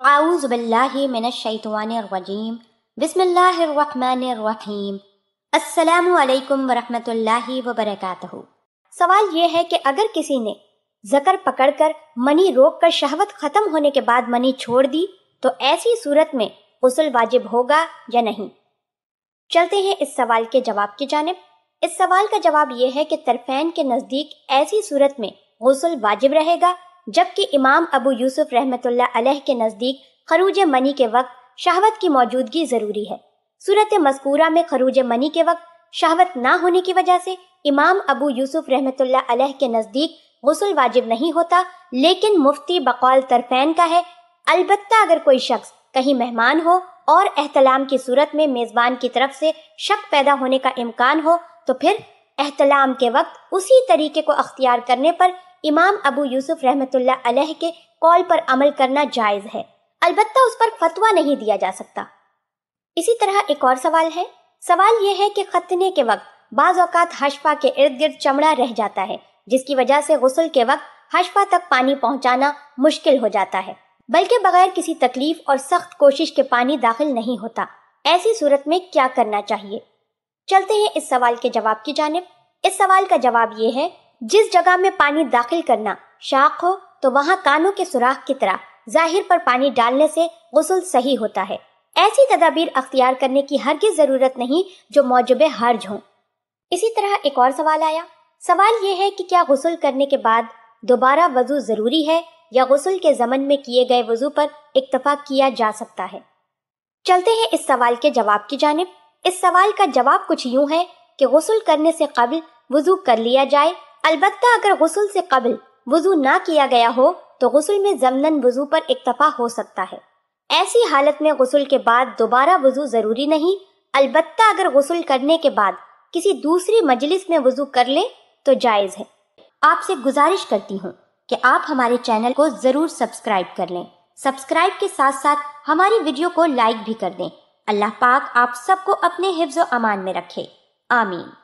اعوذ باللہ من الشیطان الرجیم، بسم اللہ الرحمن الرحیم۔ السلام علیکم ورحمۃ اللہ وبرکاتہ۔ سوال یہ ہے کہ اگر کسی نے زکر پکڑ کر منی روک کر شہوت ختم ہونے کے بعد منی چھوڑ دی، تو ایسی صورت میں غسل واجب ہوگا یا نہیں؟ چلتے ہیں اس سوال کے جواب کی جانب۔ اس سوال کا جواب یہ ہے کہ طرفین کے نزدیک ایسی صورت میں غسل واجب رہے گا جبکہ امام ابو یوسف رحمۃ اللہ علیہ کے نزدیک خروج منی کے وقت شہوت کی موجودگی ضروری ہے۔ صورت مذکورہ میں خروج منی کے وقت شہوت نہ ہونے کی وجہ سے امام ابو یوسف رحمۃ اللہ علیہ کے نزدیک غسل واجب نہیں ہوتا، لیکن مفتی بقول طرفین کا ہے۔ البتہ اگر کوئی شخص کہیں مہمان ہو اور احتلام کی صورت میں میزبان کی طرف سے شک پیدا ہونے کا امکان ہو، تو پھر احتلام کے وقت اسی طریقے کو اختیار کرنے پر امام ابو یوسف رحمۃ اللہ علیہ کے قول پر عمل کرنا جائز ہے۔ البتہ اس پر فتویٰ نہیں دیا جا سکتا۔ اسی طرح ایک اور سوال ہے۔ سوال یہ ہے کہ ختنے کے وقت بعض اوقات حشفہ کے ارد گرد چمڑا رہ جاتا ہے، جس کی وجہ سے غسل کے وقت حشفہ تک پانی پہنچانا مشکل ہو جاتا ہے۔ بلکہ بغیر کسی تکلیف اور سخت کوشش کے پانی داخل نہیں ہوتا۔ ایسی صورت میں کیا کرنا چاہیے؟ چلتے ہیں اس سوال کے جواب کی جانب۔ اس سوال کا جواب یہ ہے جس جگہ میں پانی داخل کرنا شاق ہو، تو وہاں کانوں کے سوراخ کی طرح ظاہر پر پانی ڈالنے سے غسل صحیح ہوتا ہے۔ ایسی تدابیر اختیار کرنے کی ہرگز ضرورت نہیں جو موجب حرج ہوں۔ اسی طرح ایک اور سوال آیا۔ سوال یہ ہے کہ کیا غسل کرنے کے بعد دوبارہ وضو ضروری ہے یا غسل کے زمن میں کیے گئے وضو پر اکتفا کیا جا سکتا ہے؟ چلتے ہیں اس سوال کے جواب کی جانب۔ اس سوال کا جواب کچھ یوں ہے کہ غسل کرنے سے قبل وضو کر لیا جائے البتہ اگر غسل سے قبل وضو نہ کیا گیا ہو تو غسل میں ضمن وضو پر اکتفا ہو سکتا ہے۔ ایسی حالت میں غسل کے بعد دوبارہ وضو ضروری نہیں، البتہ اگر غسل کرنے کے بعد کسی دوسری مجلس میں وضو کر لے تو جائز ہے۔ آپ سے گزارش کرتی ہوں کہ آپ ہمارے چینل کو ضرور سبسکرائب کر لیں۔ سبسکرائب کے ساتھ ساتھ ہماری ویڈیو کو لائک بھی کر دیں۔ اللہ پاک آپ سب کو اپنے حفظ و امان میں رکھے۔ آمین۔